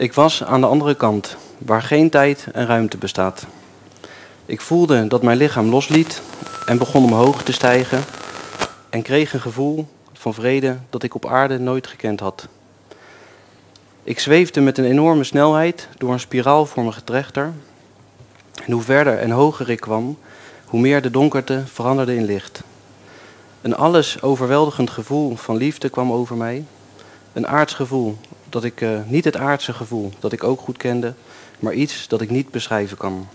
Ik was aan de andere kant, waar geen tijd en ruimte bestaat. Ik voelde dat mijn lichaam losliet en begon omhoog te stijgen en kreeg een gevoel van vrede dat ik op aarde nooit gekend had. Ik zweefde met een enorme snelheid door een spiraalvormige trechter. En hoe verder en hoger ik kwam, hoe meer de donkerte veranderde in licht. Een alles overweldigend gevoel van liefde kwam over mij. Een aards gevoel, dat ik, uh, niet het aardse gevoel dat ik ook goed kende, maar iets dat ik niet beschrijven kan.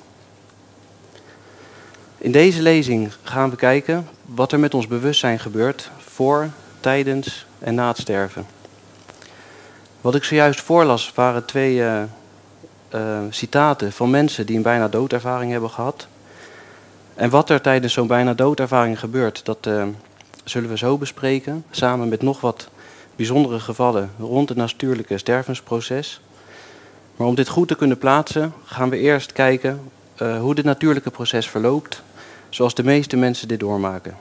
In deze lezing gaan we kijken wat er met ons bewustzijn gebeurt voor, tijdens en na het sterven. Wat ik zojuist voorlas waren twee uh, uh, citaten van mensen die een bijna doodervaring hebben gehad. En wat er tijdens zo'n bijna doodervaring gebeurt, dat zullen we zo bespreken, samen met nog wat bijzondere gevallen rond het natuurlijke stervensproces. Maar om dit goed te kunnen plaatsen, gaan we eerst kijken hoe dit natuurlijke proces verloopt, zoals de meeste mensen dit doormaken.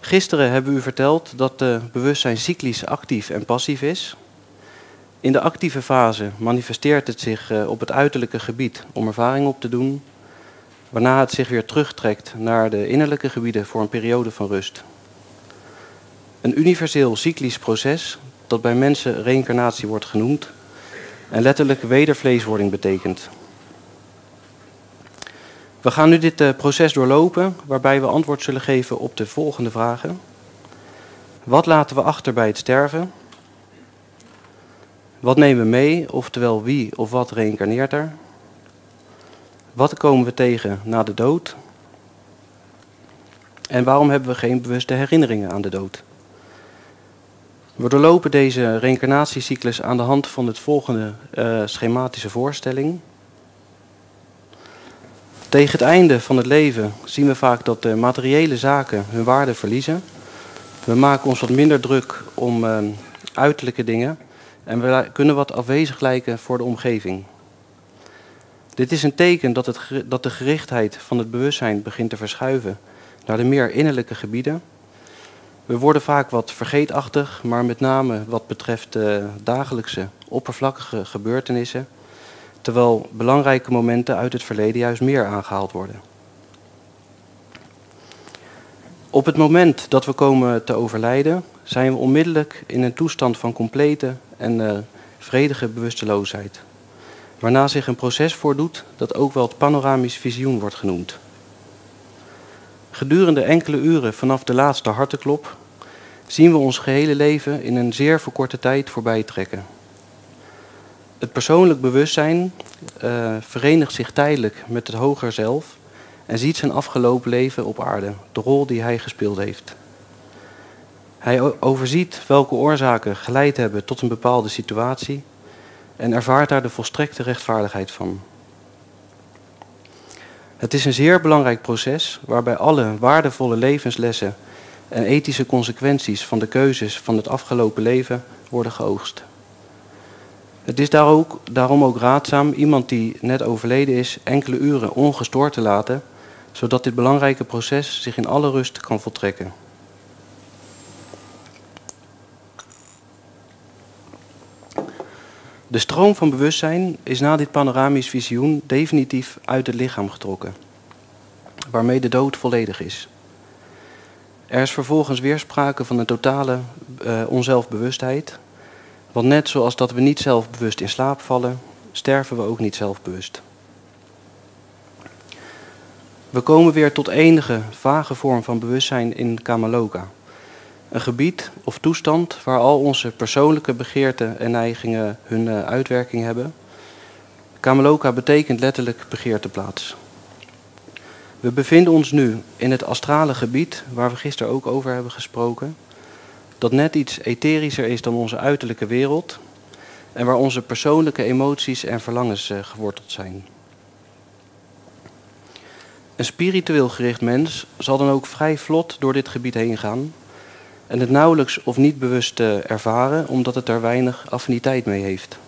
Gisteren hebben we u verteld dat de bewustzijn cyclisch actief en passief is. In de actieve fase manifesteert het zich op het uiterlijke gebied om ervaring op te doen, waarna het zich weer terugtrekt naar de innerlijke gebieden voor een periode van rust. Een universeel cyclisch proces dat bij mensen reïncarnatie wordt genoemd en letterlijk wedervleeswording betekent. We gaan nu dit uh, proces doorlopen, waarbij we antwoord zullen geven op de volgende vragen. Wat laten we achter bij het sterven? Wat nemen we mee, oftewel wie of wat reïncarneert er? Wat komen we tegen na de dood? En waarom hebben we geen bewuste herinneringen aan de dood? We doorlopen deze reïncarnatiecyclus aan de hand van het volgende uh, schematische voorstelling. Tegen het einde van het leven zien we vaak dat de materiële zaken hun waarde verliezen. We maken ons wat minder druk om uh, uiterlijke dingen en we kunnen wat afwezig lijken voor de omgeving. Dit is een teken dat, het, dat de gerichtheid van het bewustzijn begint te verschuiven naar de meer innerlijke gebieden. We worden vaak wat vergeetachtig, maar met name wat betreft de dagelijkse, oppervlakkige gebeurtenissen terwijl belangrijke momenten uit het verleden juist meer aangehaald worden. Op het moment dat we komen te overlijden, zijn we onmiddellijk in een toestand van complete en uh, vredige bewusteloosheid. Waarna zich een proces voordoet dat ook wel het panoramisch visioen wordt genoemd. Gedurende enkele uren vanaf de laatste harteklop zien we ons gehele leven in een zeer verkorte tijd voorbij trekken. Het persoonlijk bewustzijn uh, verenigt zich tijdelijk met het hoger zelf en ziet zijn afgelopen leven op aarde, de rol die hij gespeeld heeft. Hij overziet welke oorzaken geleid hebben tot een bepaalde situatie en ervaart daar de volstrekte rechtvaardigheid van. Het is een zeer belangrijk proces waarbij alle waardevolle levenslessen en ethische consequenties van de keuzes van het afgelopen leven worden geoogst. Het is ook, daarom ook raadzaam iemand die net overleden is enkele uren ongestoord te laten, zodat dit belangrijke proces zich in alle rust kan voltrekken. De stroom van bewustzijn is na dit panoramisch visioen definitief uit het lichaam getrokken, waarmee de dood volledig is. Er is vervolgens weer sprake van een totale uh, onzelfbewustheid, want net zoals dat we niet zelfbewust in slaap vallen, sterven we ook niet zelfbewust. We komen weer tot enige vage vorm van bewustzijn in Kamaloka. Een gebied of toestand waar al onze persoonlijke begeerten en neigingen hun eh, uitwerking hebben. Kamaloka betekent letterlijk begeerteplaats. We bevinden ons nu in het astrale gebied waar we gisteren ook over hebben gesproken dat net iets etherischer is dan onze uiterlijke wereld en waar onze persoonlijke emoties en verlangens uh, geworteld zijn. Een spiritueel gericht mens zal dan ook vrij vlot door dit gebied heen gaan en het nauwelijks of niet bewust ervaren omdat het er weinig affiniteit mee heeft.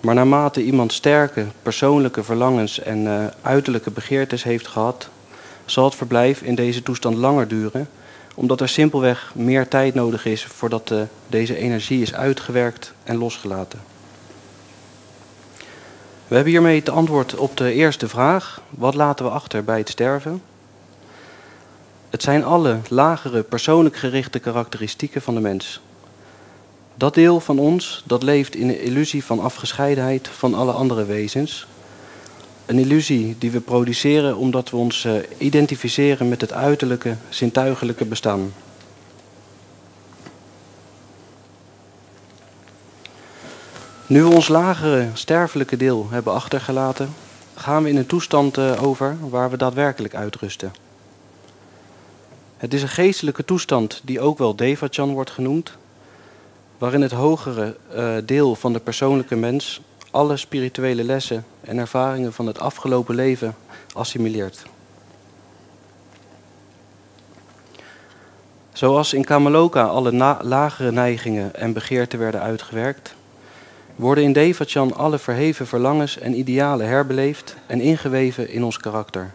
Maar naarmate iemand sterke persoonlijke verlangens en uh, uiterlijke begeertes heeft gehad, zal het verblijf in deze toestand langer duren omdat er simpelweg meer tijd nodig is voordat uh, deze energie is uitgewerkt en losgelaten. We hebben hiermee het antwoord op de eerste vraag: wat laten we achter bij het sterven? Het zijn alle lagere persoonlijk gerichte karakteristieken van de mens. Dat deel van ons dat leeft in de illusie van afgescheidenheid van alle andere wezens. Een illusie die we produceren omdat we ons uh, identificeren met het uiterlijke, zintuigelijke bestaan. Nu we ons lagere sterfelijke deel hebben achtergelaten, gaan we in een toestand uh, over waar we daadwerkelijk uitrusten. Het is een geestelijke toestand die ook wel Devachan wordt genoemd, waarin het hogere uh, deel van de persoonlijke mens alle spirituele lessen en ervaringen van het afgelopen leven assimileert. Zoals in Kamaloka alle lagere neigingen en begeerten werden uitgewerkt, worden in Devachan alle verheven verlangens en idealen herbeleefd en ingeweven in ons karakter.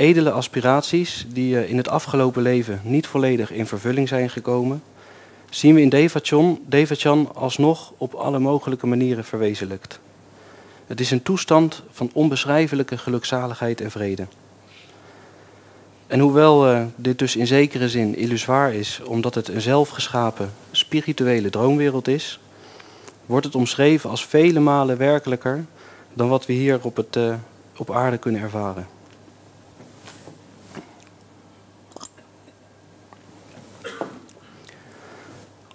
Edele aspiraties die eh, in het afgelopen leven niet volledig in vervulling zijn gekomen, zien we in Devachan, Devachan alsnog op alle mogelijke manieren verwezenlijkt. Het is een toestand van onbeschrijfelijke gelukzaligheid en vrede. En hoewel uh, dit dus in zekere zin illusoir is, omdat het een zelfgeschapen spirituele droomwereld is, wordt het omschreven als vele malen werkelijker dan wat we hier op, het, uh, op aarde kunnen ervaren.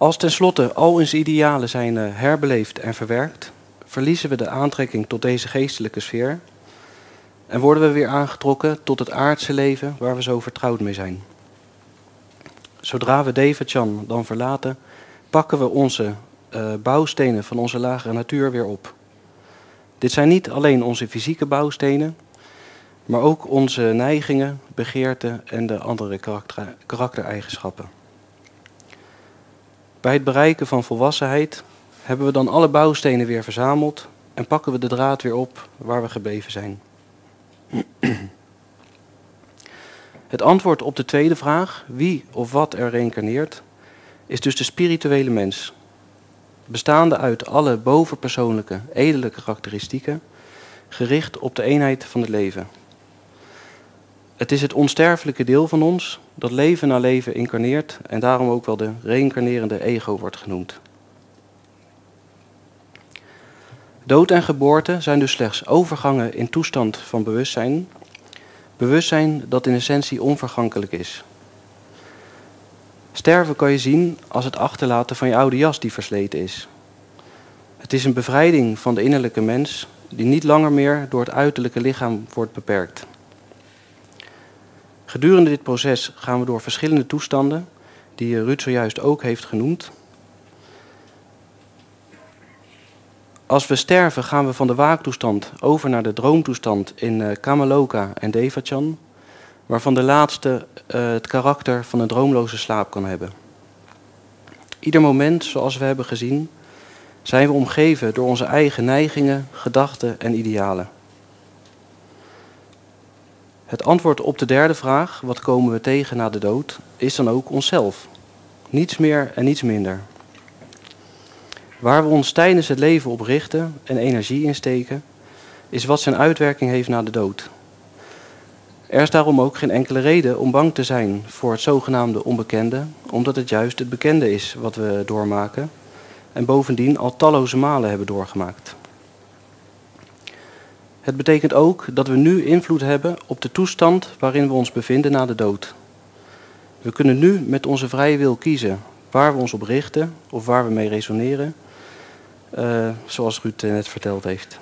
Als tenslotte al onze idealen zijn uh, herbeleefd en verwerkt, verliezen we de aantrekking tot deze geestelijke sfeer en worden we weer aangetrokken tot het aardse leven waar we zo vertrouwd mee zijn. Zodra we Devachan dan verlaten, pakken we onze uh, bouwstenen van onze lagere natuur weer op. Dit zijn niet alleen onze fysieke bouwstenen, maar ook onze neigingen, begeerten en de andere karakter, karaktereigenschappen. Bij het bereiken van volwassenheid hebben we dan alle bouwstenen weer verzameld en pakken we de draad weer op waar we gebleven zijn. Het antwoord op de tweede vraag, wie of wat er reïncarneert, is dus de spirituele mens, bestaande uit alle bovenpersoonlijke, edele karakteristieken, gericht op de eenheid van het leven. Het is het onsterfelijke deel van ons dat leven na leven incarneert en daarom ook wel de reïncarnerende ego wordt genoemd. Dood en geboorte zijn dus slechts overgangen in toestand van bewustzijn. Bewustzijn dat in essentie onvergankelijk is. Sterven kan je zien als het achterlaten van je oude jas die versleten is. Het is een bevrijding van de innerlijke mens die niet langer meer door het uiterlijke lichaam wordt beperkt. Gedurende dit proces gaan we door verschillende toestanden, die Ruud zojuist ook heeft genoemd. Als we sterven gaan we van de waaktoestand over naar de droomtoestand in uh, Kamaloka en Devachan, waarvan de laatste uh, het karakter van een droomloze slaap kan hebben. Ieder moment, zoals we hebben gezien, zijn we omgeven door onze eigen neigingen, gedachten en idealen. Het antwoord op de derde vraag, wat komen we tegen na de dood, is dan ook onszelf. Niets meer en niets minder. Waar we ons tijdens het leven op richten en energie insteken, is wat zijn uitwerking heeft na de dood. Er is daarom ook geen enkele reden om bang te zijn voor het zogenaamde onbekende, omdat het juist het bekende is wat we doormaken en bovendien al talloze malen hebben doorgemaakt. Het betekent ook dat we nu invloed hebben op de toestand waarin we ons bevinden na de dood. We kunnen nu met onze vrije wil kiezen waar we ons op richten of waar we mee resoneren, uh, zoals Ruud net verteld heeft.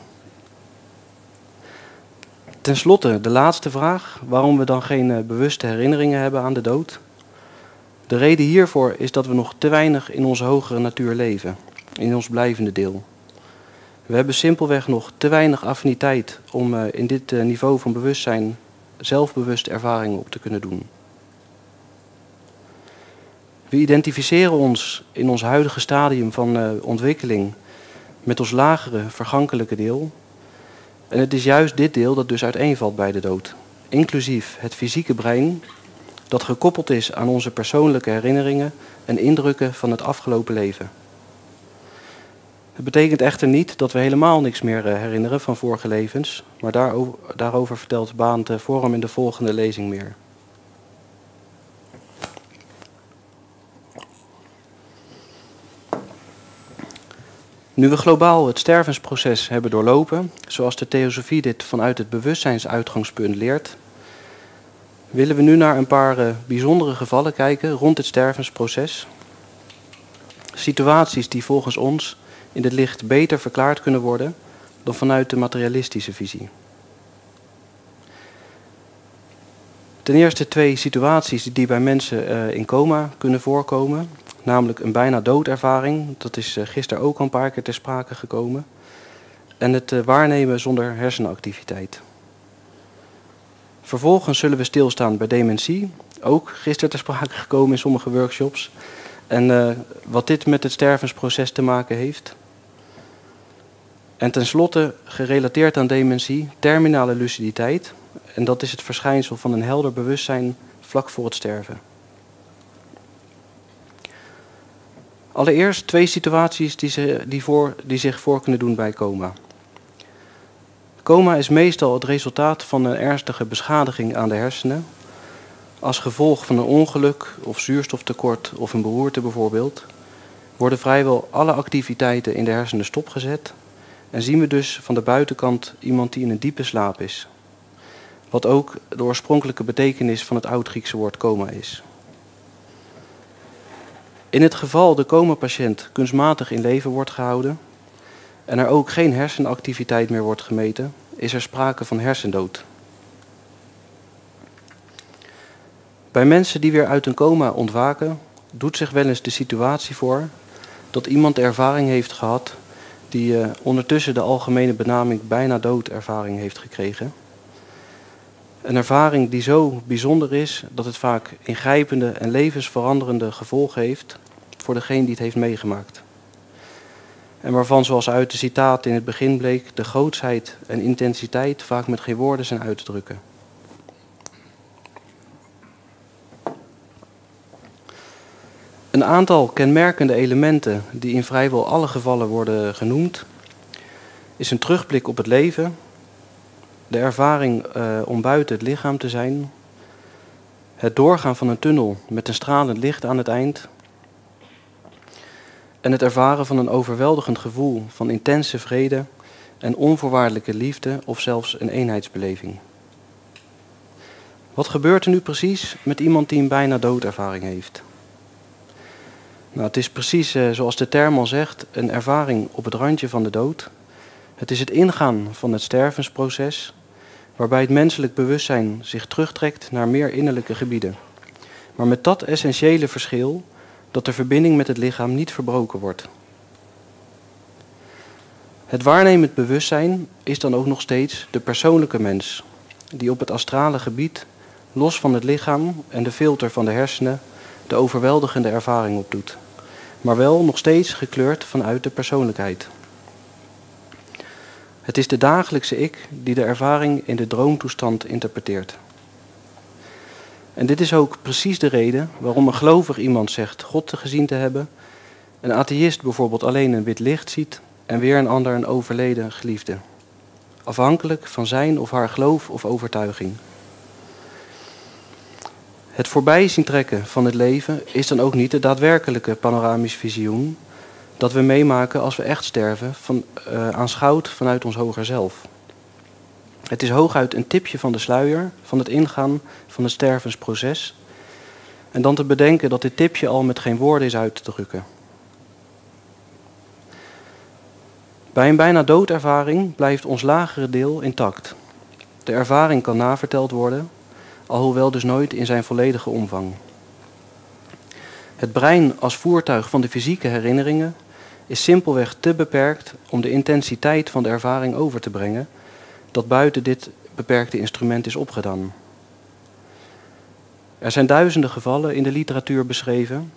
Ten slotte, de laatste vraag, waarom we dan geen uh, bewuste herinneringen hebben aan de dood. De reden hiervoor is dat we nog te weinig in onze hogere natuur leven, in ons blijvende deel. We hebben simpelweg nog te weinig affiniteit om uh, in dit uh, niveau van bewustzijn zelfbewuste ervaringen op te kunnen doen. We identificeren ons in ons huidige stadium van uh, ontwikkeling met ons lagere vergankelijke deel. En het is juist dit deel dat dus uiteenvalt bij de dood, inclusief het fysieke brein, dat gekoppeld is aan onze persoonlijke herinneringen en indrukken van het afgelopen leven. Het betekent echter niet dat we helemaal niks meer eh, herinneren van vorige levens, maar daarover, vertelt Baant Forum in de volgende lezing meer. Nu we globaal het stervensproces hebben doorlopen, zoals de theosofie dit vanuit het bewustzijnsuitgangspunt leert, willen we nu naar een paar uh, bijzondere gevallen kijken rond het stervensproces. Situaties die volgens ons in het licht beter verklaard kunnen worden dan vanuit de materialistische visie. Ten eerste twee situaties die bij mensen uh, in coma kunnen voorkomen. Namelijk een bijna doodervaring, dat is uh, gisteren ook al een paar keer ter sprake gekomen. En het uh, waarnemen zonder hersenactiviteit. Vervolgens zullen we stilstaan bij dementie, ook gisteren ter sprake gekomen in sommige workshops. En wat dit met het stervensproces te maken heeft. En tenslotte, gerelateerd aan dementie, terminale luciditeit. En dat is het verschijnsel van een helder bewustzijn vlak voor het sterven. Allereerst twee situaties die, ze, die, voor, die zich voor kunnen doen bij coma. Coma is meestal het resultaat van een ernstige beschadiging aan de hersenen. Als gevolg van een ongeluk of zuurstoftekort of een beroerte bijvoorbeeld, worden vrijwel alle activiteiten in de hersenen stopgezet en zien we dus van de buitenkant iemand die in een diepe slaap is. Wat ook de oorspronkelijke betekenis van het oud-Griekse woord coma is. In het geval de coma-patiënt kunstmatig in leven wordt gehouden en er ook geen hersenactiviteit meer wordt gemeten, is er sprake van hersendood. Bij mensen die weer uit een coma ontwaken, doet zich wel eens de situatie voor dat iemand ervaring heeft gehad die uh, ondertussen de algemene benaming bijna doodervaring heeft gekregen. Een ervaring die zo bijzonder is dat het vaak ingrijpende en levensveranderende gevolgen heeft voor degene die het heeft meegemaakt. En waarvan, zoals uit de citaat in het begin bleek, de grootsheid en intensiteit vaak met geen woorden zijn uit te drukken. Een aantal kenmerkende elementen die in vrijwel alle gevallen worden genoemd, is een terugblik op het leven, de ervaring uh, om buiten het lichaam te zijn, het doorgaan van een tunnel met een stralend licht aan het eind en het ervaren van een overweldigend gevoel van intense vrede en onvoorwaardelijke liefde of zelfs een eenheidsbeleving. Wat gebeurt er nu precies met iemand die een bijna doodervaring heeft? Nou, het is precies uh, zoals de term al zegt, een ervaring op het randje van de dood. Het is het ingaan van het stervensproces, waarbij het menselijk bewustzijn zich terugtrekt naar meer innerlijke gebieden. Maar met dat essentiële verschil dat de verbinding met het lichaam niet verbroken wordt. Het waarnemend bewustzijn is dan ook nog steeds de persoonlijke mens, die op het astrale gebied, los van het lichaam en de filter van de hersenen, de overweldigende ervaring opdoet maar wel nog steeds gekleurd vanuit de persoonlijkheid. Het is de dagelijkse ik die de ervaring in de droomtoestand interpreteert. En dit is ook precies de reden waarom een gelovig iemand zegt God te gezien te hebben, een atheïst bijvoorbeeld alleen een wit licht ziet en weer een ander een overleden geliefde, afhankelijk van zijn of haar geloof of overtuiging. Het voorbij zien trekken van het leven is dan ook niet het daadwerkelijke panoramisch visioen dat we meemaken als we echt sterven, van, uh, aanschouwd vanuit ons hoger zelf. Het is hooguit een tipje van de sluier van het ingaan van het stervensproces. En dan te bedenken dat dit tipje al met geen woorden is uit te drukken. Bij een bijna doodervaring blijft ons lagere deel intact. De ervaring kan naverteld worden alhoewel dus nooit in zijn volledige omvang. Het brein als voertuig van de fysieke herinneringen is simpelweg te beperkt om de intensiteit van de ervaring over te brengen dat buiten dit beperkte instrument is opgedaan. Er zijn duizenden gevallen in de literatuur beschreven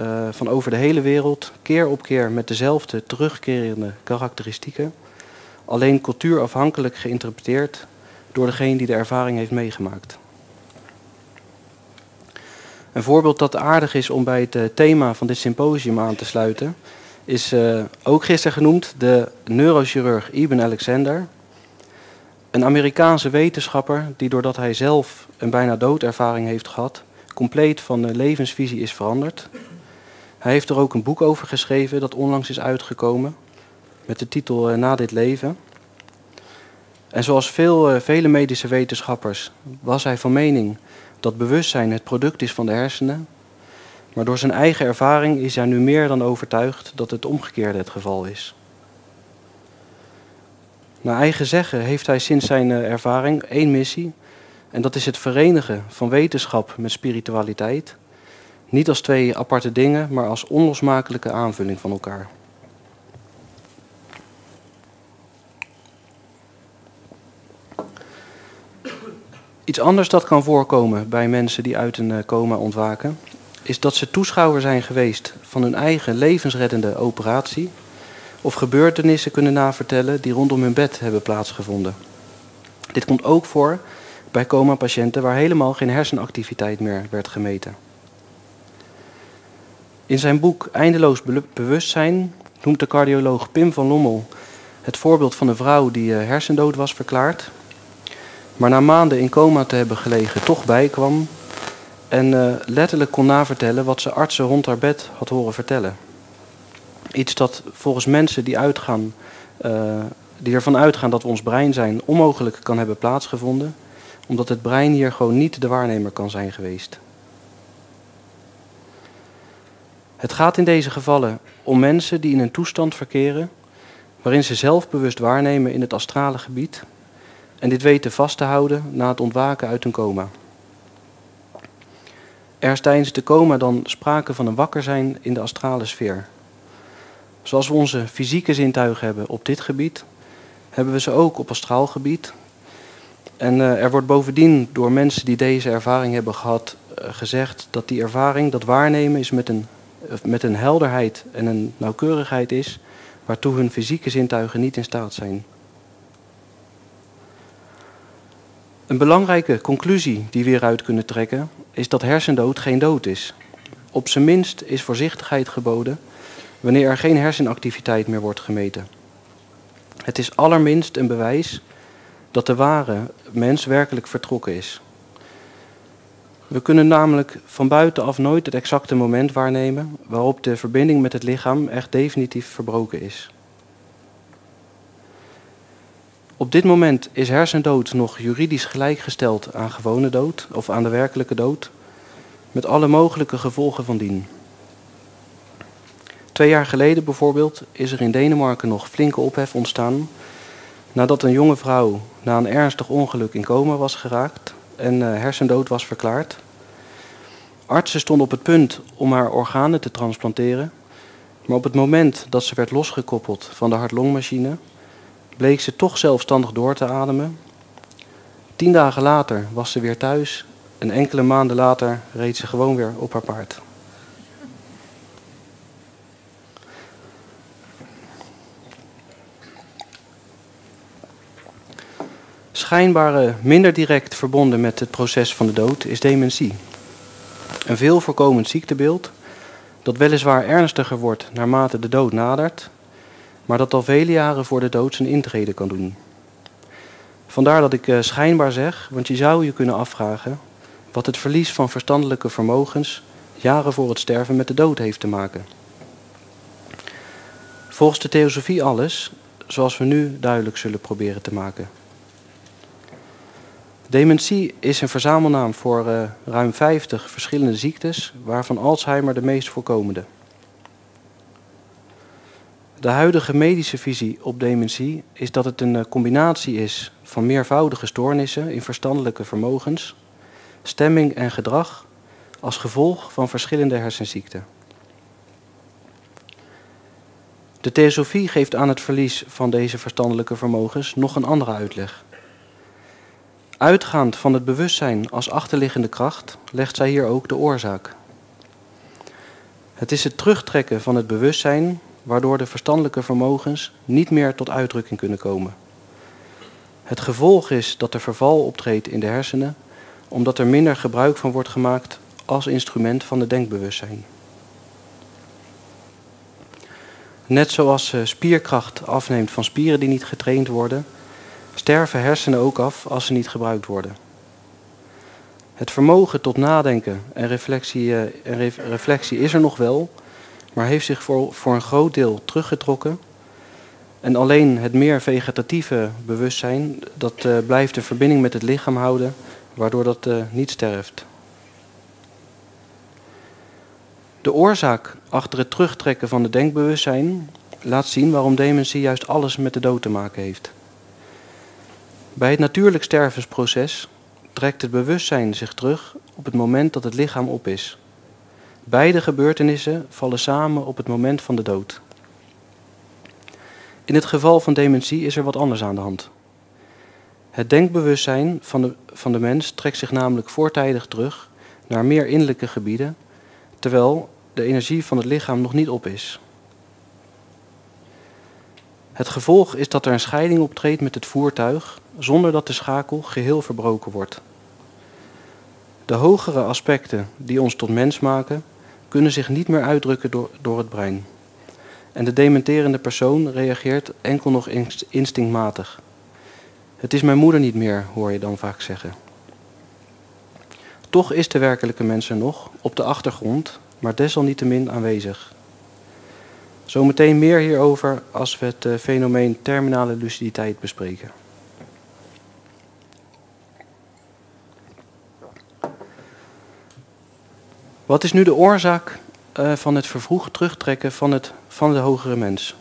uh, van over de hele wereld, keer op keer met dezelfde terugkerende karakteristieken, alleen cultuurafhankelijk geïnterpreteerd door degene die de ervaring heeft meegemaakt. Een voorbeeld dat aardig is om bij het eh, thema van dit symposium aan te sluiten, is uh, ook gisteren genoemd de neurochirurg Ibn Alexander. Een Amerikaanse wetenschapper die doordat hij zelf een bijna doodervaring heeft gehad, compleet van de levensvisie is veranderd. Hij heeft er ook een boek over geschreven dat onlangs is uitgekomen met de titel Na dit leven. En zoals veel, vele medische wetenschappers was hij van mening dat bewustzijn het product is van de hersenen. Maar door zijn eigen ervaring is hij nu meer dan overtuigd dat het omgekeerde het geval is. Naar eigen zeggen heeft hij sinds zijn eh, ervaring één missie. En dat is het verenigen van wetenschap met spiritualiteit. Niet als twee aparte dingen, maar als onlosmakelijke aanvulling van elkaar. Iets anders dat kan voorkomen bij mensen die uit een eh, coma ontwaken, is dat ze toeschouwer zijn geweest van hun eigen levensreddende operatie of gebeurtenissen kunnen navertellen die rondom hun bed hebben plaatsgevonden. Dit komt ook voor bij coma-patiënten waar helemaal geen hersenactiviteit meer werd gemeten. In zijn boek Eindeloos Bewustzijn noemt de cardioloog Pim van Lommel het voorbeeld van een vrouw die eh, hersendood was verklaard maar na maanden in coma te hebben gelegen toch bijkwam en uh, letterlijk kon navertellen wat ze artsen rond haar bed had horen vertellen. Iets dat volgens mensen die, uitgaan, uh, die ervan uitgaan dat we ons brein zijn, onmogelijk kan hebben plaatsgevonden, omdat het brein hier gewoon niet de waarnemer kan zijn geweest. Het gaat in deze gevallen om mensen die in een toestand verkeren waarin ze zelfbewust waarnemen in het astrale gebied en dit weten vast te houden na het ontwaken uit een coma. Er is tijdens de coma dan sprake van een wakker zijn in de astrale sfeer. Zoals we onze fysieke zintuigen hebben op dit gebied, hebben we ze ook op astraal gebied. En uh, er wordt bovendien door mensen die deze ervaring hebben gehad uh, gezegd dat die ervaring, dat waarnemen, is met een, uh, met een helderheid en een nauwkeurigheid is waartoe hun fysieke zintuigen niet in staat zijn. Een belangrijke conclusie die we hieruit kunnen trekken is dat hersendood geen dood is. Op zijn minst is voorzichtigheid geboden wanneer er geen hersenactiviteit meer wordt gemeten. Het is allerminst een bewijs dat de ware mens werkelijk vertrokken is. We kunnen namelijk van buitenaf nooit het exacte moment waarnemen waarop de verbinding met het lichaam echt definitief verbroken is. Op dit moment is hersendood nog juridisch gelijkgesteld aan gewone dood of aan de werkelijke dood, met alle mogelijke gevolgen van dien. Twee jaar geleden bijvoorbeeld is er in Denemarken nog flinke ophef ontstaan nadat een jonge vrouw na een ernstig ongeluk in coma was geraakt en uh, hersendood was verklaard. Artsen stonden op het punt om haar organen te transplanteren, maar op het moment dat ze werd losgekoppeld van de hart-longmachine bleek ze toch zelfstandig door te ademen. Tien dagen later was ze weer thuis en enkele maanden later reed ze gewoon weer op haar paard. Schijnbare minder direct verbonden met het proces van de dood is dementie. Een veel voorkomend ziektebeeld dat weliswaar ernstiger wordt naarmate de dood nadert, maar dat al vele jaren voor de dood zijn intrede kan doen. Vandaar dat ik uh, schijnbaar zeg, want je zou je kunnen afvragen wat het verlies van verstandelijke vermogens jaren voor het sterven met de dood heeft te maken. Volgens de theosofie alles, zoals we nu duidelijk zullen proberen te maken. Dementie is een verzamelnaam voor uh, ruim 50 verschillende ziektes, waarvan Alzheimer de meest voorkomende. De huidige medische visie op dementie is dat het een eh, combinatie is van meervoudige stoornissen in verstandelijke vermogens, stemming en gedrag als gevolg van verschillende hersenziekten. De theosofie geeft aan het verlies van deze verstandelijke vermogens nog een andere uitleg. Uitgaand van het bewustzijn als achterliggende kracht legt zij hier ook de oorzaak. Het is het terugtrekken van het bewustzijn waardoor de verstandelijke vermogens niet meer tot uitdrukking kunnen komen. Het gevolg is dat er verval optreedt in de hersenen, omdat er minder gebruik van wordt gemaakt als instrument van het denkbewustzijn. Net zoals eh, spierkracht afneemt van spieren die niet getraind worden, sterven hersenen ook af als ze niet gebruikt worden. Het vermogen tot nadenken en reflectie, eh, en reflectie is er nog wel, maar heeft zich voor, voor een groot deel teruggetrokken. En alleen het meer vegetatieve bewustzijn, dat uh, blijft de verbinding met het lichaam houden, waardoor dat uh, niet sterft. De oorzaak achter het terugtrekken van het denkbewustzijn laat zien waarom dementie juist alles met de dood te maken heeft. Bij het natuurlijk stervensproces trekt het bewustzijn zich terug op het moment dat het lichaam op is. Beide gebeurtenissen vallen samen op het moment van de dood. In het geval van dementie is er wat anders aan de hand. Het denkbewustzijn van de, van de mens trekt zich namelijk voortijdig terug naar meer innerlijke gebieden, terwijl de energie van het lichaam nog niet op is. Het gevolg is dat er een scheiding optreedt met het voertuig zonder dat de schakel geheel verbroken wordt. De hogere aspecten die ons tot mens maken, kunnen zich niet meer uitdrukken door, door het brein. En de dementerende persoon reageert enkel nog instinctmatig. Het is mijn moeder niet meer, hoor je dan vaak zeggen. Toch is de werkelijke mens er nog, op de achtergrond, maar desalniettemin aanwezig. Zometeen meer hierover als we het eh, fenomeen terminale luciditeit bespreken. Wat is nu de oorzaak uh, van het vervroegd terugtrekken van, het, van de hogere mens?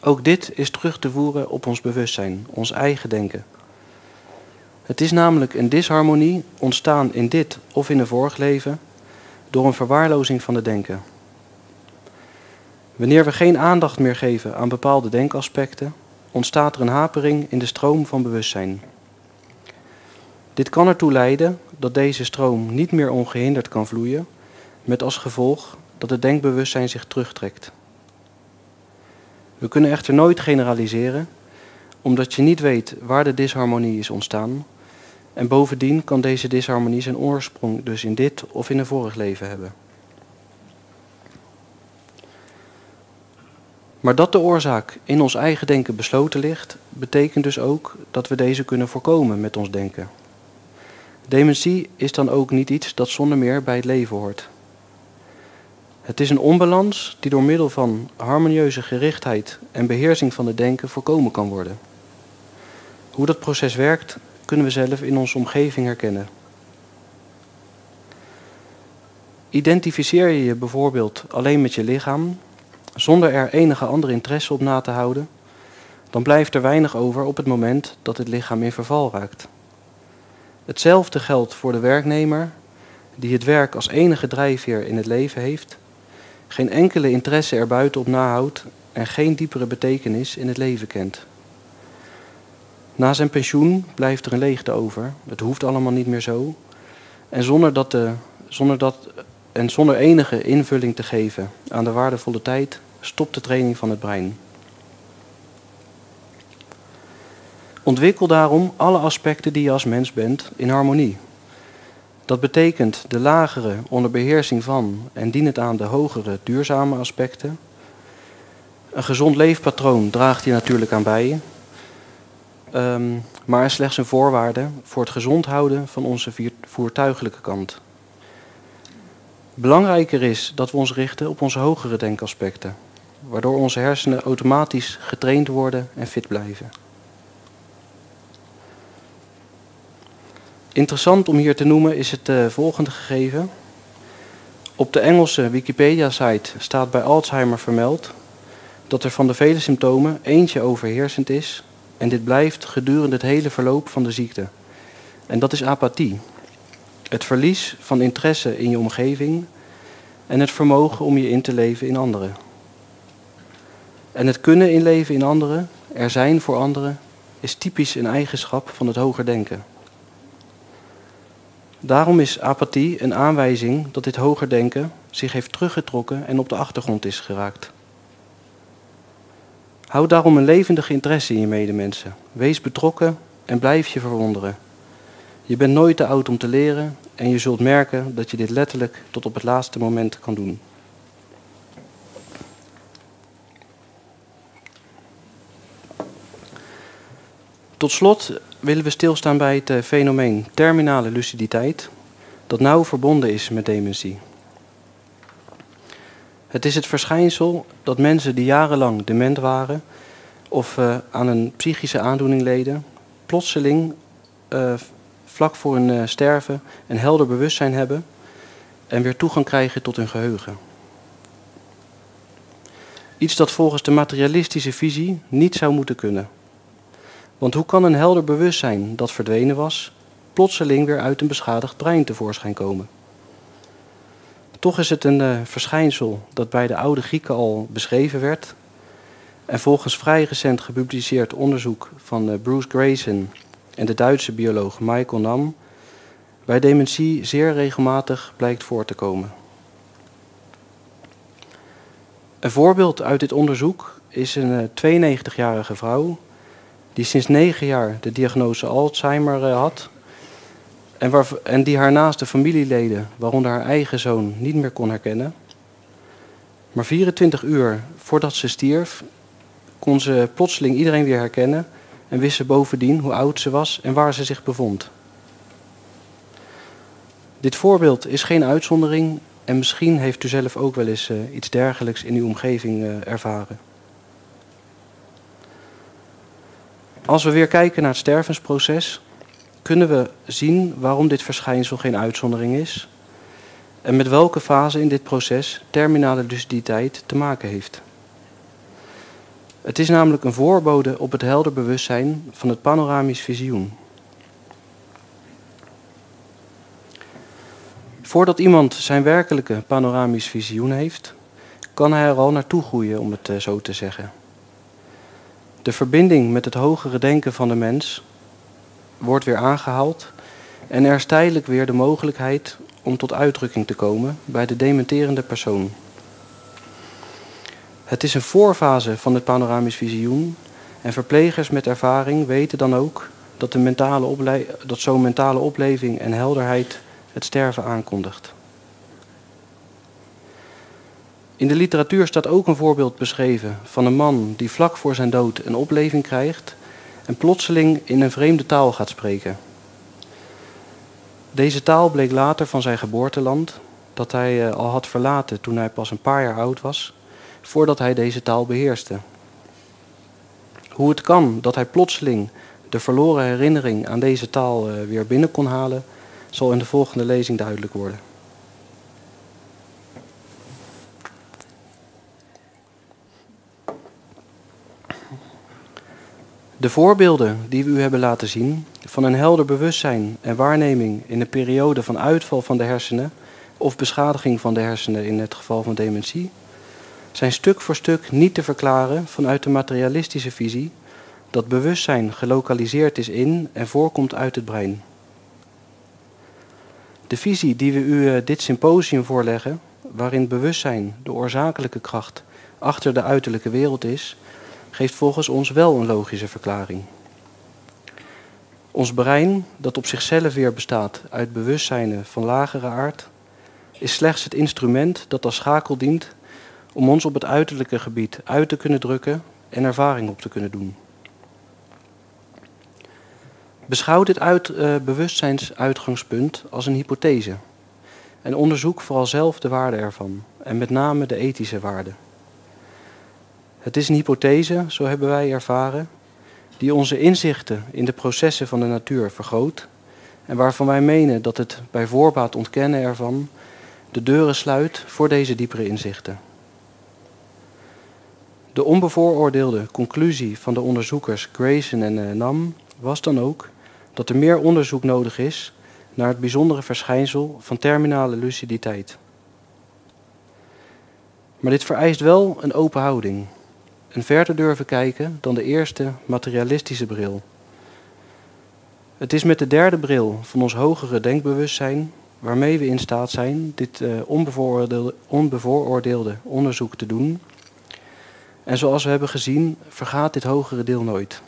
Ook dit is terug te voeren op ons bewustzijn, ons eigen denken. Het is namelijk een disharmonie ontstaan in dit of in een vorig leven door een verwaarlozing van het denken. Wanneer we geen aandacht meer geven aan bepaalde denkaspecten, ontstaat er een hapering in de stroom van bewustzijn. Dit kan ertoe leiden dat deze stroom niet meer ongehinderd kan vloeien, met als gevolg dat het denkbewustzijn zich terugtrekt. We kunnen echter nooit generaliseren, omdat je niet weet waar de disharmonie is ontstaan. En bovendien kan deze disharmonie zijn oorsprong dus in dit of in een vorig leven hebben. Maar dat de oorzaak in ons eigen denken besloten ligt, betekent dus ook dat we deze kunnen voorkomen met ons denken. Dementie is dan ook niet iets dat zonder meer bij het leven hoort. Het is een onbalans die door middel van harmonieuze gerichtheid en beheersing van het denken voorkomen kan worden. Hoe dat proces werkt, kunnen we zelf in onze omgeving herkennen. Identificeer je je bijvoorbeeld alleen met je lichaam, zonder er enige andere interesse op na te houden, dan blijft er weinig over op het moment dat het lichaam in verval raakt. Hetzelfde geldt voor de werknemer, die het werk als enige drijfveer in het leven heeft, geen enkele interesse erbuiten op nahoudt en geen diepere betekenis in het leven kent. Na zijn pensioen blijft er een leegte over. Het hoeft allemaal niet meer zo. En zonder, dat de, zonder, dat, en zonder enige invulling te geven aan de waardevolle tijd, stopt de training van het brein. Ontwikkel daarom alle aspecten die je als mens bent in harmonie. Dat betekent de lagere onder beheersing van en dien het aan de hogere duurzame aspecten. Een gezond leefpatroon draagt hier natuurlijk aan bij, um, maar is slechts een voorwaarde voor het gezond houden van onze voertuigelijke kant. Belangrijker is dat we ons richten op onze hogere denkaspecten, waardoor onze hersenen automatisch getraind worden en fit blijven. Interessant om hier te noemen is het uh, volgende gegeven. Op de Engelse Wikipedia-site staat bij Alzheimer vermeld dat er van de vele symptomen eentje overheersend is en dit blijft gedurende het hele verloop van de ziekte. En dat is apathie. Het verlies van interesse in je omgeving en het vermogen om je in te leven in anderen. En het kunnen inleven in anderen, er zijn voor anderen, is typisch een eigenschap van het hoger denken. Daarom is apathie een aanwijzing dat dit hoger denken zich heeft teruggetrokken en op de achtergrond is geraakt. Houd daarom een levendige interesse in je medemensen. Wees betrokken en blijf je verwonderen. Je bent nooit te oud om te leren en je zult merken dat je dit letterlijk tot op het laatste moment kan doen. Tot slot willen we stilstaan bij het eh, fenomeen terminale luciditeit, dat nauw verbonden is met dementie. Het is het verschijnsel dat mensen die jarenlang dement waren of uh, aan een psychische aandoening leden, plotseling uh, vlak voor hun sterven een helder bewustzijn hebben en weer toegang krijgen tot hun geheugen. Iets dat volgens de materialistische visie niet zou moeten kunnen. Want hoe kan een helder bewustzijn dat verdwenen was, plotseling weer uit een beschadigd brein tevoorschijn komen? Toch is het een uh, verschijnsel dat bij de oude Grieken al beschreven werd. En volgens vrij recent gepubliceerd onderzoek van uh, Bruce Grayson en de Duitse bioloog Michael Nam bij dementie zeer regelmatig blijkt voor te komen. Een voorbeeld uit dit onderzoek is een 92-jarige uh, vrouw die sinds negen jaar de diagnose Alzheimer had en, waar, en die haar naaste familieleden, waaronder haar eigen zoon, niet meer kon herkennen. Maar 24 uur voordat ze stierf, kon ze plotseling iedereen weer herkennen en wist ze bovendien hoe oud ze was en waar ze zich bevond. Dit voorbeeld is geen uitzondering en misschien heeft u zelf ook wel eens uh, iets dergelijks in uw omgeving uh, ervaren. Als we weer kijken naar het stervensproces, kunnen we zien waarom dit verschijnsel geen uitzondering is en met welke fase in dit proces terminale luciditeit te maken heeft. Het is namelijk een voorbode op het helder bewustzijn van het panoramisch visioen. Voordat iemand zijn werkelijke panoramisch visioen heeft, kan hij er al naartoe groeien, om het eh, zo te zeggen. De verbinding met het hogere denken van de mens wordt weer aangehaald en er is tijdelijk weer de mogelijkheid om tot uitdrukking te komen bij de dementerende persoon. Het is een voorfase van het panoramisch visioen en verplegers met ervaring weten dan ook dat, dat zo'n mentale opleving en helderheid het sterven aankondigt. In de literatuur staat ook een voorbeeld beschreven van een man die vlak voor zijn dood een opleving krijgt en plotseling in een vreemde taal gaat spreken. Deze taal bleek later van zijn geboorteland, dat hij eh, al had verlaten toen hij pas een paar jaar oud was, voordat hij deze taal beheerste. Hoe het kan dat hij plotseling de verloren herinnering aan deze taal eh, weer binnen kon halen, zal in de volgende lezing duidelijk worden. De voorbeelden die we u hebben laten zien van een helder bewustzijn en waarneming in een periode van uitval van de hersenen of beschadiging van de hersenen in het geval van dementie, zijn stuk voor stuk niet te verklaren vanuit de materialistische visie dat bewustzijn gelokaliseerd is in en voorkomt uit het brein. De visie die we u eh, dit symposium voorleggen, waarin bewustzijn de oorzakelijke kracht achter de uiterlijke wereld is, geeft volgens ons wel een logische verklaring. Ons brein, dat op zichzelf weer bestaat uit bewustzijnen van lagere aard, is slechts het instrument dat als schakel dient om ons op het uiterlijke gebied uit te kunnen drukken en ervaring op te kunnen doen. Beschouw dit uit, uh, bewustzijnsuitgangspunt als een hypothese en onderzoek vooral zelf de waarde ervan en met name de ethische waarde. Het is een hypothese, zo hebben wij ervaren, die onze inzichten in de processen van de natuur vergroot en waarvan wij menen dat het bij voorbaat ontkennen ervan de deuren sluit voor deze diepere inzichten. De onbevooroordeelde conclusie van de onderzoekers Grayson en eh, Nam was dan ook dat er meer onderzoek nodig is naar het bijzondere verschijnsel van terminale luciditeit. Maar dit vereist wel een open houding en verder durven kijken dan de eerste materialistische bril. Het is met de derde bril van ons hogere denkbewustzijn waarmee we in staat zijn dit uh, onbevooroordeelde, onbevooroordeelde onderzoek te doen. En zoals we hebben gezien, vergaat dit hogere deel nooit.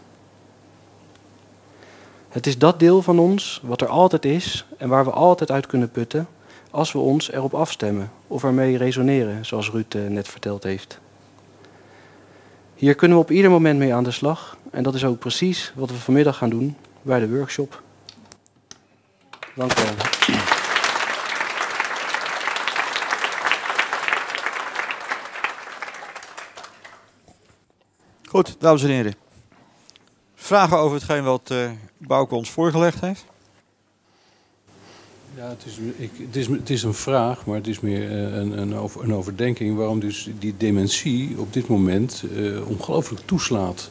Het is dat deel van ons wat er altijd is en waar we altijd uit kunnen putten als we ons erop afstemmen of ermee resoneren, zoals Ruud eh, net verteld heeft. Hier kunnen we op ieder moment mee aan de slag en dat is ook precies wat we vanmiddag gaan doen bij de workshop. Dank u wel. Goed, dames en heren. Vragen over hetgeen wat uh, Bouke ons voorgelegd heeft? Ja, het is, ik, het, is, het is een vraag, maar het is meer eh, een, een, over, een overdenking waarom dus die dementie op dit moment uh, ongelooflijk toeslaat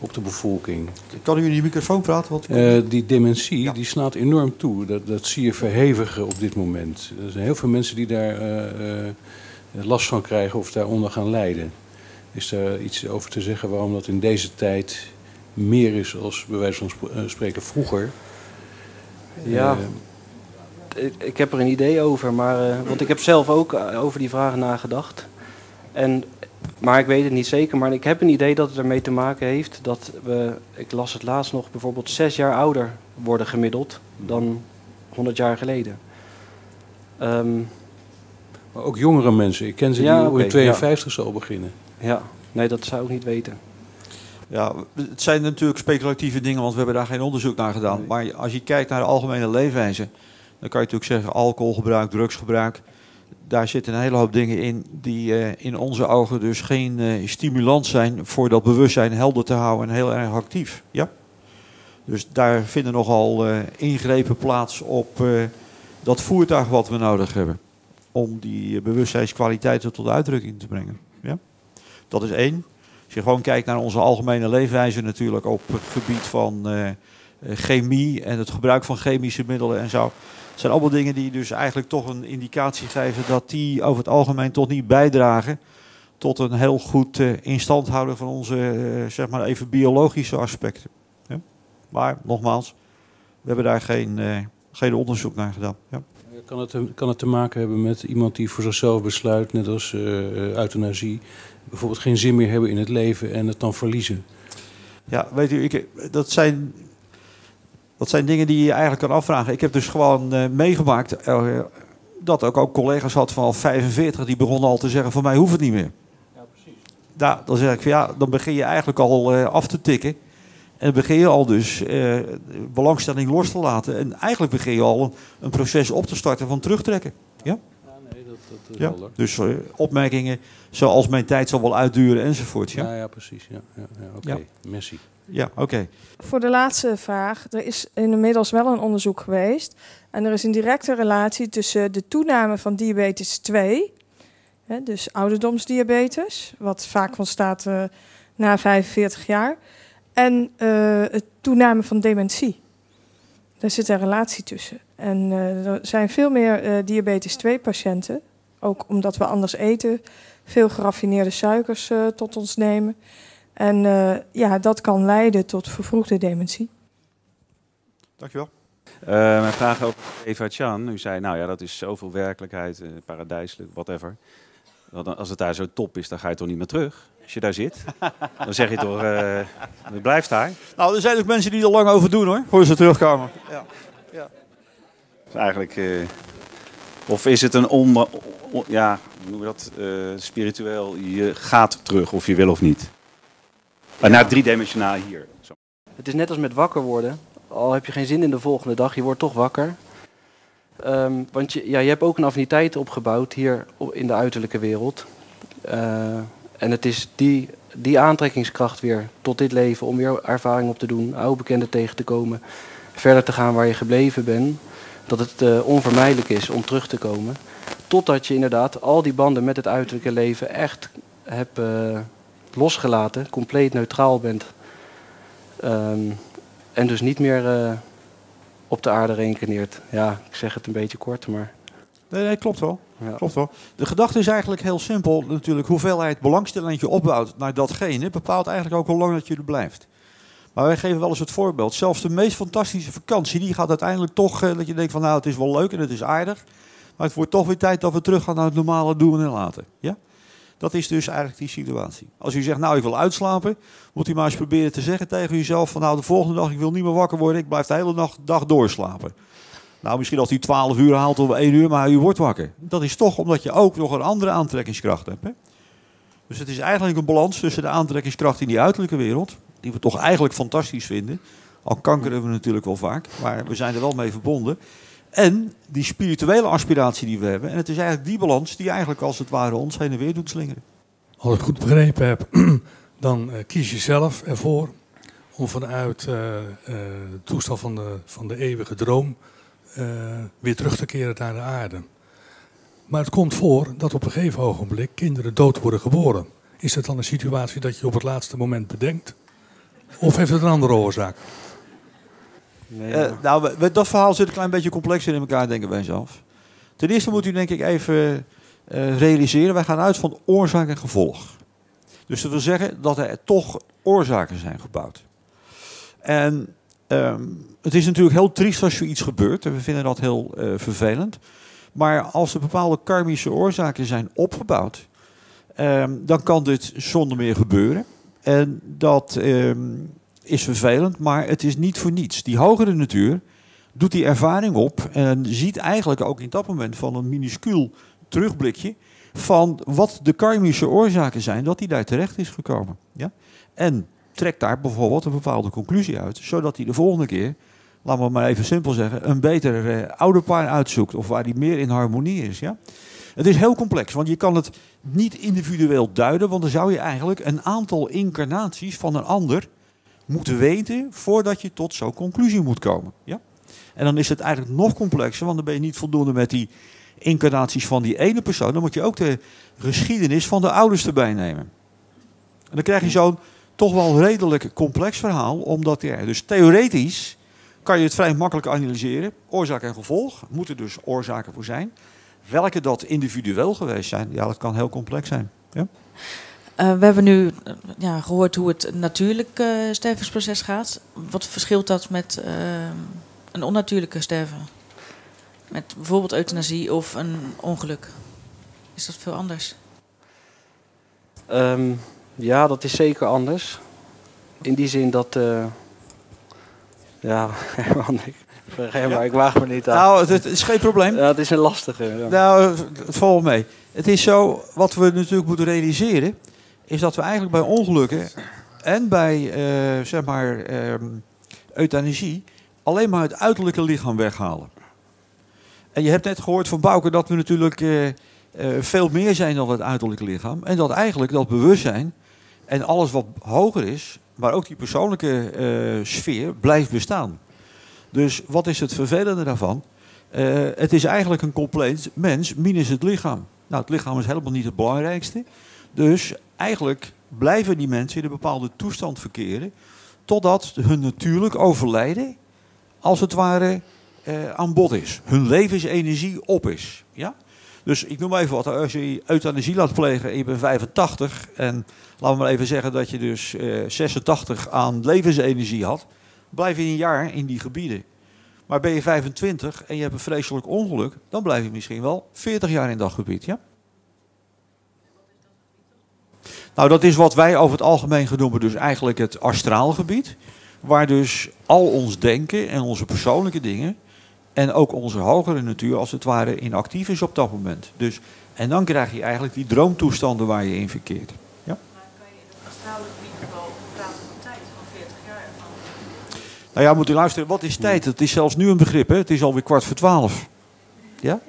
op de bevolking. Kan u in die microfoon praten? Wat... Uh, die dementie die slaat enorm toe. Dat, dat zie je verhevigen op dit moment. Er zijn heel veel mensen die daar last van krijgen of daaronder gaan lijden. Is daar iets over te zeggen waarom dat in deze tijd meer is als bij wijze van spreken vroeger? Ja ik heb er een idee over, maar, uh, want ik heb zelf ook eh, over die vragen nagedacht. En, maar ik weet het niet zeker, maar ik heb een idee dat het ermee te maken heeft dat we, ik las het laatst nog, bijvoorbeeld zes jaar ouder worden gemiddeld dan 100 jaar geleden. Um, maar ook jongere mensen, ik ken ze die okay, in 52 ja. zal beginnen. Ja, nee, dat zou ik niet weten. Ja, het zijn natuurlijk speculatieve dingen, want we hebben daar geen onderzoek naar gedaan. Nee. Maar als je kijkt naar de algemene leefwijze, dan kan je natuurlijk zeggen alcoholgebruik, drugsgebruik. Daar zitten een hele hoop dingen in die uh, in onze ogen dus geen uh, stimulans zijn voor dat bewustzijn helder te houden en heel erg actief. Ja? Dus daar vinden nogal uh, ingrepen plaats op dat voertuig wat we nodig hebben. Om die bewustzijnskwaliteiten tot uitdrukking te brengen. Ja? Dat is één. Als je gewoon kijkt naar onze algemene leefwijze natuurlijk op het gebied van chemie en het gebruik van chemische middelen en zo zijn allemaal dingen die dus eigenlijk toch een indicatie geven dat die over het algemeen toch niet bijdragen tot een heel goed uh, instand houden van onze, uh, zeg maar even biologische aspecten. Maar nogmaals, we hebben daar geen, uh, geen onderzoek naar gedaan. Ja. Kan het, kan het te maken hebben met iemand die voor zichzelf besluit, net als euthanasie, bijvoorbeeld geen zin meer hebben in het leven en het dan verliezen? Ja, weet u, ik, dat zijn dat zijn dingen die je eigenlijk kan afvragen. Ik heb dus gewoon uh, meegemaakt uh, dat ik ook collega's had van 45 die begonnen al te zeggen: van mij hoeft het niet meer. Ja, precies. Da, dan zeg ik van ja, dan begin je eigenlijk al uh, af te tikken. En begin je al dus belangstelling los te laten. En eigenlijk begin je al een, een proces op te starten van terugtrekken. Ja? ja nee, dat, dat is ja. Helder. Dus opmerkingen zoals mijn tijd zal wel uitduren enzovoort. Ja, ja, ja precies. Ja, ja, ja Oké, okay. merci. Ja, oké. Voor de laatste vraag. Er is inmiddels wel een onderzoek geweest. En er is een directe relatie tussen de toename van diabetes 2, hè, dus ouderdomsdiabetes, wat vaak ontstaat uh, na 45 jaar, en uh, het toename van dementie. Daar zit een relatie tussen. En uh, er zijn veel meer diabetes 2 patiënten, ook omdat we anders eten, veel geraffineerde suikers tot ons nemen. En uh, ja, dat kan leiden tot vervroegde dementie. Dankjewel. Uh, mijn vraag over Eva Chan. U zei, nou ja, dat is zoveel werkelijkheid, uh, paradijselijk, whatever. Als het daar zo top is, dan ga je toch niet meer terug? Als je daar zit, dan zeg je toch, uh, je blijft daar. Nou, er zijn ook mensen die er lang over doen hoor, voor ze terugkomen. Ja. ja. Dus eigenlijk, of is het een on, on ja, hoe noem je dat, spiritueel, je gaat terug of je wil of niet? Naar driedimensionaal hier. Het is net als met wakker worden. Al heb je geen zin in de volgende dag, je wordt toch wakker. Um, want je, ja, je hebt ook een affiniteit opgebouwd hier in de uiterlijke wereld. Uh, en het is die, die aantrekkingskracht weer tot dit leven om weer ervaring op te doen, oude bekenden tegen te komen, verder te gaan waar je gebleven bent, dat het uh, onvermijdelijk is om terug te komen. Totdat je inderdaad al die banden met het uiterlijke leven echt hebt uh, losgelaten, compleet neutraal bent. Um, en dus niet meer uh, op de aarde reïncarneert. Ja, ik zeg het een beetje kort, maar... Nee, nee klopt wel. Ja. Klopt wel. De gedachte is eigenlijk heel simpel. Natuurlijk, hoeveelheid belangstelling dat je opbouwt naar datgene... bepaalt eigenlijk ook hoe lang dat je er blijft. Maar wij geven wel eens het voorbeeld. Zelfs de meest fantastische vakantie, die gaat uiteindelijk toch... Uh, dat je denkt van, nou, het is wel leuk en het is aardig... maar het wordt toch weer tijd dat we terug gaan naar het normale doen en laten. Ja? Dat is dus eigenlijk die situatie. Als u zegt, nou ik wil uitslapen, moet u maar eens proberen te zeggen tegen uzelf van nou de volgende dag ik wil niet meer wakker worden, ik blijf de hele dag, dag doorslapen. Nou misschien als u 12 uur haalt of 1 uur, maar u wordt wakker. Dat is toch omdat je ook nog een andere aantrekkingskracht hebt. Hè? Dus het is eigenlijk een balans tussen de aantrekkingskracht in die uiterlijke wereld, die we toch eigenlijk fantastisch vinden. Al kankeren we natuurlijk wel vaak, maar we zijn er wel mee verbonden. En die spirituele aspiratie die we hebben. En het is eigenlijk die balans die eigenlijk als het ware ons heen en weer doet slingeren. Als ik goed begrepen heb, dan uh, kies je zelf ervoor om vanuit uh, de toestand van de, van de eeuwige droom weer terug te keren naar de aarde. Maar het komt voor dat op een gegeven ogenblik kinderen dood worden geboren. Is dat dan een situatie dat je op het laatste moment bedenkt? Of heeft het een andere oorzaak? Nee, uh, nou, dat verhaal zit een klein beetje complexer in elkaar, denken wij zelf. Ten eerste moet u denk ik even uh, realiseren, wij gaan uit van oorzaak en gevolg. Dus dat wil zeggen dat er toch oorzaken zijn gebouwd. En um, het is natuurlijk heel triest als er iets gebeurt, en we vinden dat heel uh, vervelend. Maar als er bepaalde karmische oorzaken zijn opgebouwd, um, dan kan dit zonder meer gebeuren. En dat um, is vervelend, maar het is niet voor niets. Die hogere natuur doet die ervaring op en ziet eigenlijk ook in dat moment van een minuscuul terugblikje van wat de karmische oorzaken zijn dat hij daar terecht is gekomen. Ja? En trekt daar bijvoorbeeld een bepaalde conclusie uit, zodat hij de volgende keer, laten we maar even simpel zeggen, een beter uh, ouderpaar uitzoekt of waar hij meer in harmonie is. Ja? Het is heel complex, want je kan het niet individueel duiden, want dan zou je eigenlijk een aantal incarnaties van een ander moeten weten voordat je tot zo'n conclusie moet komen. Ja? En dan is het eigenlijk nog complexer, want dan ben je niet voldoende met die incarnaties van die ene persoon. Dan moet je ook de geschiedenis van de ouders erbij nemen. En dan krijg je zo'n toch wel redelijk complex verhaal, omdat ja, dus theoretisch kan je het vrij makkelijk analyseren. Oorzaak en gevolg, moeten dus oorzaken voor zijn. Welke dat individueel geweest zijn, ja, dat kan heel complex zijn. Ja? Uh, we hebben nu uh, ja, gehoord hoe het natuurlijk uh, stervensproces gaat. Wat verschilt dat met een onnatuurlijke sterven? Met bijvoorbeeld euthanasie of een ongeluk? Is dat veel anders? Um, ja, dat is zeker anders. In die zin dat. ja, Herman, ik, vergeet maar, ik waag me niet aan. Nou, het, is geen probleem. Ja, het is een lastige. Ja. Nou, het valt mee. Het is zo, wat we natuurlijk moeten realiseren is dat we eigenlijk bij ongelukken en bij uh, zeg maar, um, euthanasie alleen maar het uiterlijke lichaam weghalen. En je hebt net gehoord van Bouke dat we natuurlijk uh, uh, veel meer zijn dan het uiterlijke lichaam. En dat eigenlijk dat bewustzijn en alles wat hoger is, maar ook die persoonlijke sfeer, blijft bestaan. Dus wat is het vervelende daarvan? het is eigenlijk een compleet mens minus het lichaam. Nou, het lichaam is helemaal niet het belangrijkste. Dus eigenlijk blijven die mensen in een bepaalde toestand verkeren. Totdat hun natuurlijk overlijden, als het ware, eh, aan bod is. Hun levensenergie op is. Ja? Dus ik noem even wat. Als je euthanasie laat plegen en je bent 85. En laten we maar even zeggen dat je dus eh, 86 aan levensenergie had. Blijf je een jaar in die gebieden. Maar ben je 25 en je hebt een vreselijk ongeluk. Dan blijf je misschien wel 40 jaar in dat gebied. Ja? Nou, dat is wat wij over het algemeen genoemen dus eigenlijk het astraal gebied. Waar dus al ons denken en onze persoonlijke dingen en ook onze hogere natuur als het ware in actief is op dat moment. Dus, en dan krijg je eigenlijk die droomtoestanden waar je in verkeert. Ja? Maar kan je in het astrale gebied praten van tijd van 40 jaar? Nou ja, moet u luisteren, wat is tijd? Het is zelfs nu een begrip, hè? het is alweer kwart voor twaalf. Ja?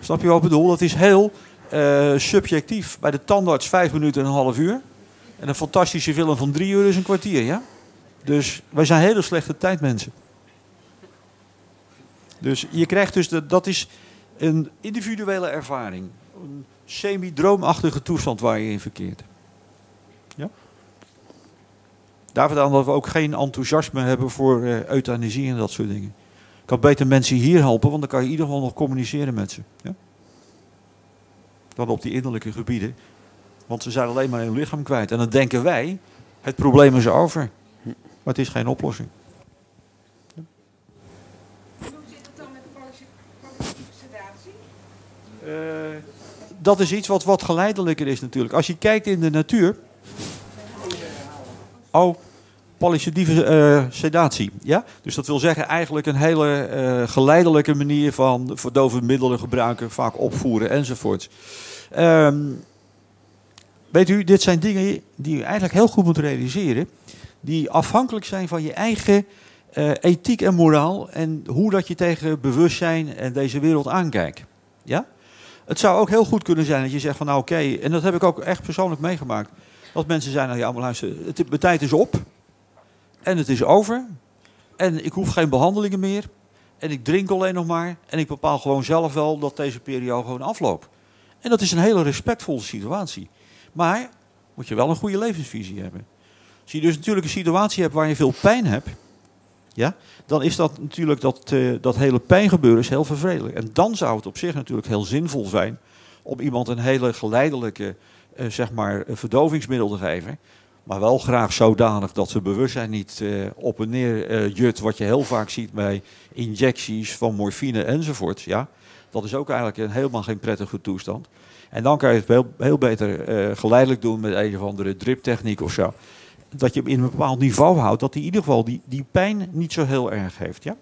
Snap je wat ik bedoel? Het is heel uh, subjectief. Bij de tandarts vijf minuten en een half uur. En een fantastische film van drie uur is een kwartier, ja? Dus wij zijn hele slechte tijdmensen. Dus je krijgt dus, dat is een individuele ervaring. Een semi-droomachtige toestand waar je in verkeert. Ja? Daarvoor dan dat we ook geen enthousiasme hebben voor uh, euthanasie en dat soort dingen. Ik kan beter mensen hier helpen, want dan kan je in ieder geval nog communiceren met ze. Ja? Dan op die innerlijke gebieden. Want ze zijn alleen maar hun lichaam kwijt. En dan denken wij, het probleem is over. Maar het is geen oplossing. Hoe zit het dan met positieve sedatie? Eh, dat is iets wat wat geleidelijker is natuurlijk. Als je kijkt in de natuur. Oh, palliatieve eh, sedatie. Ja? Dus dat wil zeggen eigenlijk een hele eh, geleidelijke manier van verdovende middelen gebruiken, vaak opvoeren enzovoort. Ehm, weet u, dit zijn dingen die u eigenlijk heel goed moet realiseren. Die afhankelijk zijn van je eigen eh, ethiek en moraal. En hoe dat je tegen bewustzijn en deze wereld aankijkt. Ja? Het zou ook heel goed kunnen zijn dat je zegt van nou oké, en dat heb ik ook echt persoonlijk meegemaakt. Dat mensen zijn, nou ja, maar luister, tijd is op. En het is over. En ik hoef geen behandelingen meer. En ik drink alleen nog maar. En ik bepaal gewoon zelf wel dat deze periode gewoon afloopt. En dat is een hele respectvolle situatie. Maar moet je wel een goede levensvisie hebben. Als je dus natuurlijk een situatie hebt waar je veel pijn hebt. Ja, dan is dat natuurlijk dat, uh, dat hele pijngebeuren is heel vervelend. En dan zou het op zich natuurlijk heel zinvol zijn om iemand een hele geleidelijke uh, zeg maar, verdovingsmiddel te geven. Maar wel graag zodanig dat ze bewustzijn niet uh, op en neer jut, wat je heel vaak ziet bij injecties van morfine enzovoort. Ja, dat is ook eigenlijk een, helemaal geen prettige toestand. En dan kan je het heel, beter geleidelijk doen met een of andere driptechniek of zo dat je hem in een bepaald niveau houdt, dat hij in ieder geval die, die pijn niet zo heel erg heeft. Ja?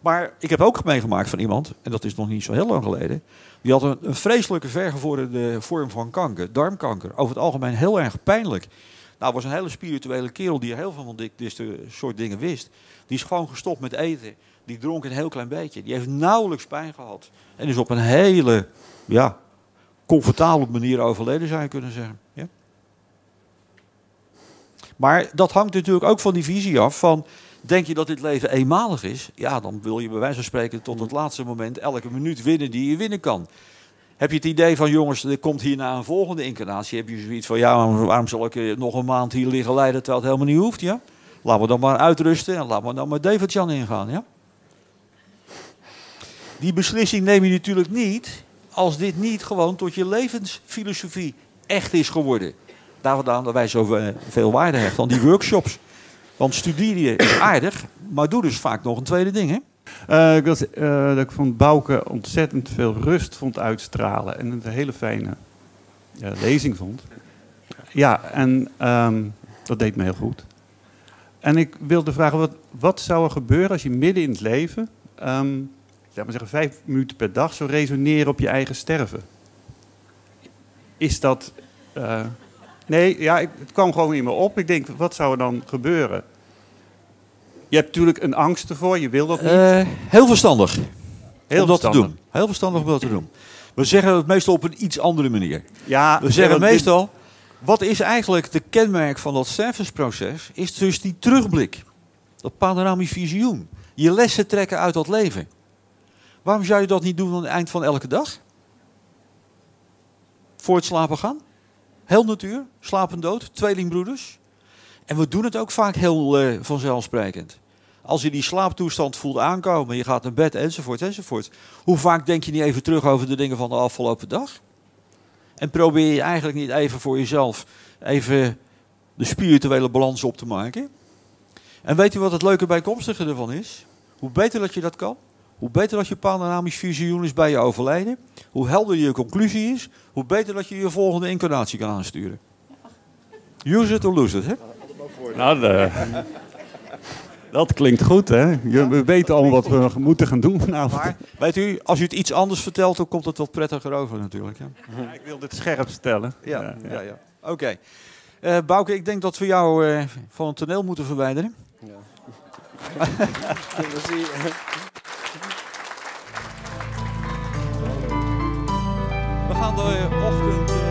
Maar ik heb ook meegemaakt van iemand, en dat is nog niet zo heel lang geleden, die had een, een vreselijke vergevorderde vorm van kanker, darmkanker. Over het algemeen heel erg pijnlijk. Nou, was een hele spirituele kerel die heel veel van dit, dit soort dingen wist. Die is gewoon gestopt met eten. Die dronk een heel klein beetje. Die heeft nauwelijks pijn gehad. En is op een hele, ja, comfortabele manier overleden, zou je kunnen zeggen. Ja? Maar dat hangt natuurlijk ook van die visie af van... Denk je dat dit leven eenmalig is? Ja, dan wil je bij wijze van spreken tot het laatste moment elke minuut winnen die je winnen kan. Heb je het idee van, jongens, er komt hierna een volgende incarnatie? Heb je zoiets van, ja, waarom zal ik eh, nog een maand hier liggen lijden terwijl het helemaal niet hoeft, ja? Laten we dan maar uitrusten en laten we dan maar David Jan ingaan, ja? Die beslissing neem je natuurlijk niet als dit niet gewoon tot je levensfilosofie echt is geworden. Daarom dat wij zo eh, veel waarde hechten aan die workshops. Want studeren is aardig, maar doe dus vaak nog een tweede ding, hè? Uh, ik, was, uh, dat ik vond Bouke ontzettend veel rust vond uitstralen. En een hele fijne ja, lezing vond. Ja, en um, dat deed me heel goed. En ik wilde vragen, wat, wat zou er gebeuren als je midden in het leven... Um, laat maar zeggen, vijf minuten per dag zou resoneren op je eigen sterven? Is dat... Uh, Nee, ja, het kwam gewoon in me op. Ik denk, wat zou er dan gebeuren? Je hebt natuurlijk een angst ervoor, je wil dat niet. Uh, heel verstandig. Heel om dat te doen. Heel verstandig om dat te doen. We zeggen het meestal op een iets andere manier. Ja, we zeggen meestal, wat is eigenlijk de kenmerk van dat stervensproces? Is dus die terugblik. Dat panoramisch visioen. Je lessen trekken uit dat leven. Waarom zou je dat niet doen aan het eind van elke dag? Voor het slapen gaan? Heel natuur, slapend dood, tweelingbroeders. En we doen het ook vaak heel uh, vanzelfsprekend. Als je die slaaptoestand voelt aankomen, je gaat naar bed enzovoort enzovoort. Hoe vaak denk je niet even terug over de dingen van de afgelopen dag? En probeer je eigenlijk niet even voor jezelf even de spirituele balans op te maken? En weet u wat het leuke bijkomstige ervan is? Hoe beter dat je dat kan, hoe beter dat je panoramisch visioen is bij je overlijden, hoe helder je conclusie is, hoe beter dat je je volgende incarnatie kan aansturen. Use it or lose it, hè? Nou, de, dat klinkt goed, hè? We weten al wat we moeten gaan doen vanavond. Maar, weet u, als u het iets anders vertelt, dan komt het wat prettiger over natuurlijk. Hè? Ja, ik wil dit scherp stellen. Ja, ja, ja. ja. oké. Okay. Uh, Bouke, ik denk dat we jou uh, van het toneel moeten verwijderen. Ja. han då är 800